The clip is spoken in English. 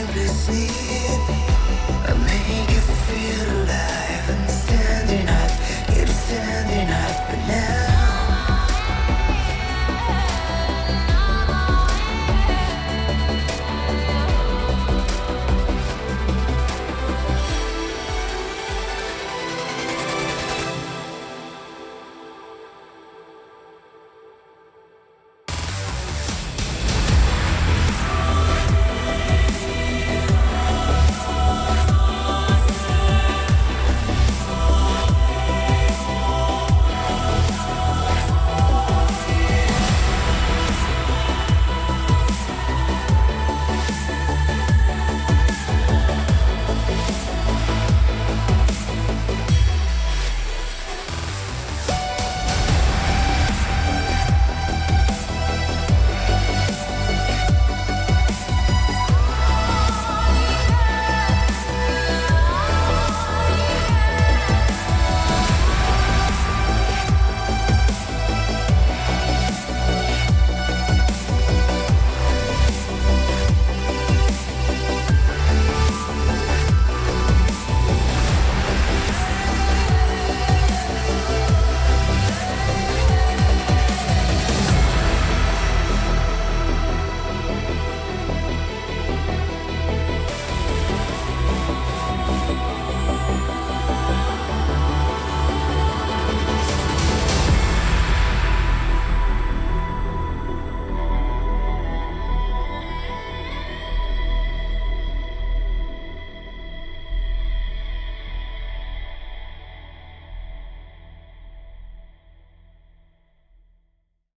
can't be seen.